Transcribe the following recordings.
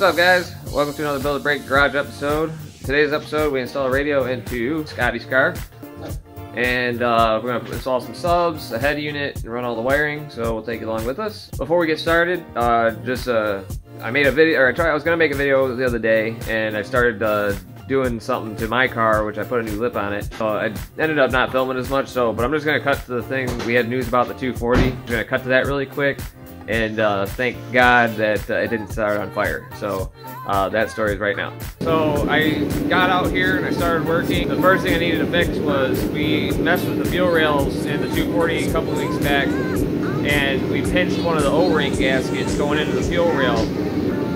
What's up guys? Welcome to another Build a Break Garage episode. Today's episode we install a radio into Scotty's car. And uh, we're going to install some subs, a head unit, and run all the wiring, so we'll take you along with us. Before we get started, uh, just uh, I made a video, or I, tried, I was going to make a video the other day, and I started uh, doing something to my car, which I put a new lip on it. So I ended up not filming as much, so, but I'm just gonna cut to the thing. We had news about the 240. I'm gonna cut to that really quick. And uh, thank God that uh, it didn't start on fire. So uh, that story is right now. So I got out here and I started working. The first thing I needed to fix was we messed with the fuel rails in the 240 a couple weeks back and we pinched one of the O-ring gaskets going into the fuel rail.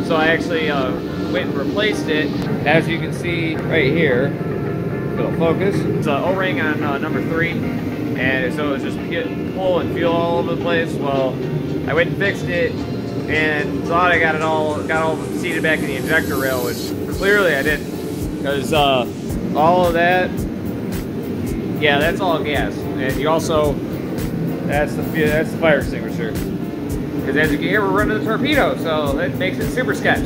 So I actually uh, went and replaced it. As you can see right here, it'll focus. It's an O-ring on uh, number three, and so it was just pull and fuel all over the place. Well, I went and fixed it, and thought I got it all got all seated back in the injector rail, which clearly I didn't, because uh, all of that, yeah, that's all gas, and you also that's the that's the fire extinguisher. Because as you can hear, we're running the torpedo, so that makes it super sketch.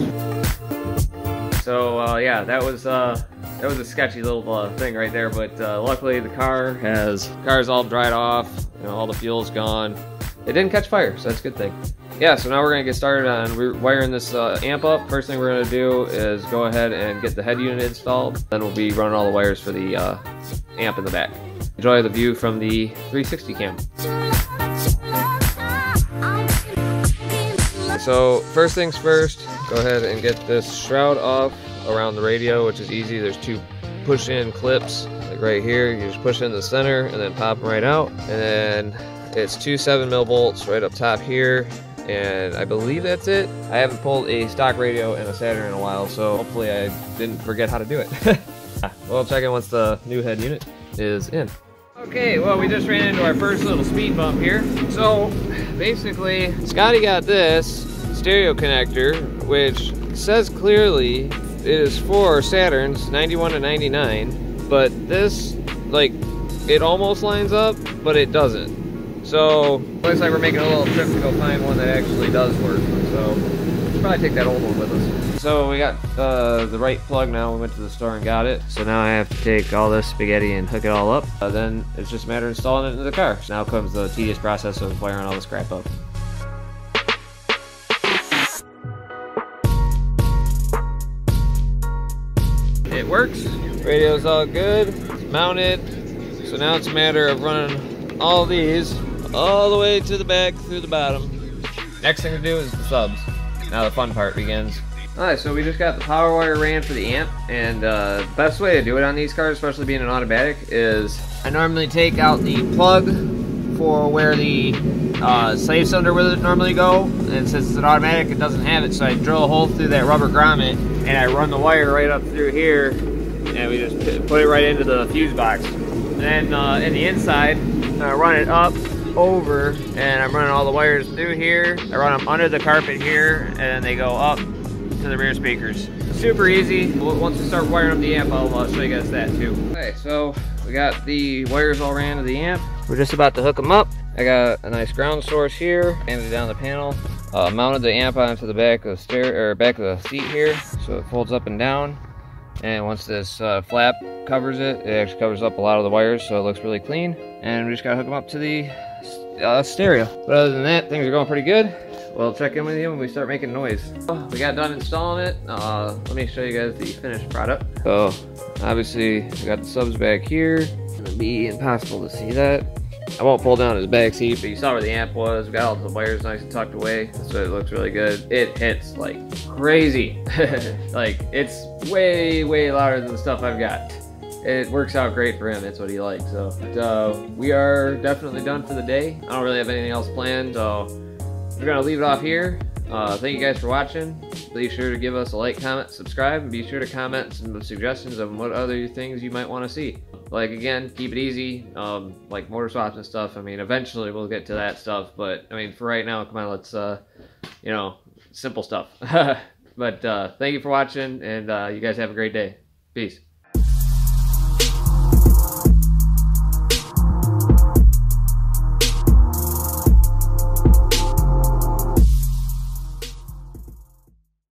So uh, yeah, that was uh, that was a sketchy little uh, thing right there. But uh, luckily, the car has car's all dried off. You know, all the fuel's gone. It didn't catch fire, so that's a good thing. Yeah, so now we're gonna get started on wiring this uh, amp up. First thing we're gonna do is go ahead and get the head unit installed. Then we'll be running all the wires for the uh, amp in the back. Enjoy the view from the 360 cam. So first things first, go ahead and get this shroud off around the radio, which is easy. There's two push-in clips, like right here. You just push in the center and then pop them right out. And then it's two 7 mil bolts right up top here. And I believe that's it. I haven't pulled a stock radio in a Saturn in a while, so hopefully I didn't forget how to do it. we'll check in once the new head unit is in. Okay, well, we just ran into our first little speed bump here. So, basically, Scotty got this stereo connector, which says clearly is for Saturns 91 to 99, but this, like, it almost lines up, but it doesn't. So, looks like we're making a little trip to go find one that actually does work. So, we'll probably take that old one with us. So we got uh, the right plug now. We went to the store and got it. So now I have to take all this spaghetti and hook it all up. Uh, then it's just a matter of installing it into the car. So now comes the tedious process of wiring all this crap up. It works. Radio's all good. It's mounted. So now it's a matter of running all these all the way to the back through the bottom. Next thing to do is the subs. Now the fun part begins. Alright, so we just got the power wire ran for the amp, and uh, best way to do it on these cars, especially being an automatic, is I normally take out the plug for where the uh, slave cylinder would normally go, and since it's an automatic, it doesn't have it, so I drill a hole through that rubber grommet, and I run the wire right up through here, and we just put it right into the fuse box. And then uh, in the inside, I run it up over and I'm running all the wires through here. I run them under the carpet here and then they go up to the rear speakers. Super easy. Once we start wiring up the amp, I'll uh, show you guys that too. Okay, so we got the wires all ran to the amp. We're just about to hook them up. I got a nice ground source here, handed down the panel. Uh, mounted the amp onto the back of the stair or back of the seat here, so it folds up and down. And once this uh, flap covers it, it actually covers up a lot of the wires, so it looks really clean. And we just gotta hook them up to the uh, stereo. But other than that, things are going pretty good. We'll check in with you when we start making noise. We got done installing it. Uh, let me show you guys the finished product. So, obviously, we got the subs back here. It's gonna be impossible to see that. I won't pull down his back seat, but you saw where the amp was. We got all the wires nice and tucked away, so it looks really good. It hits like crazy. like, it's way, way louder than the stuff I've got it works out great for him. That's what he likes. So but, uh, we are definitely done for the day. I don't really have anything else planned, so we're gonna leave it off here. Uh, thank you guys for watching. Be sure to give us a like, comment, subscribe, and be sure to comment some suggestions of what other things you might want to see. Like again, keep it easy. Um, like motor swaps and stuff. I mean, eventually we'll get to that stuff, but I mean, for right now, come on, let's uh, you know, simple stuff. but uh, thank you for watching, and uh, you guys have a great day. Peace.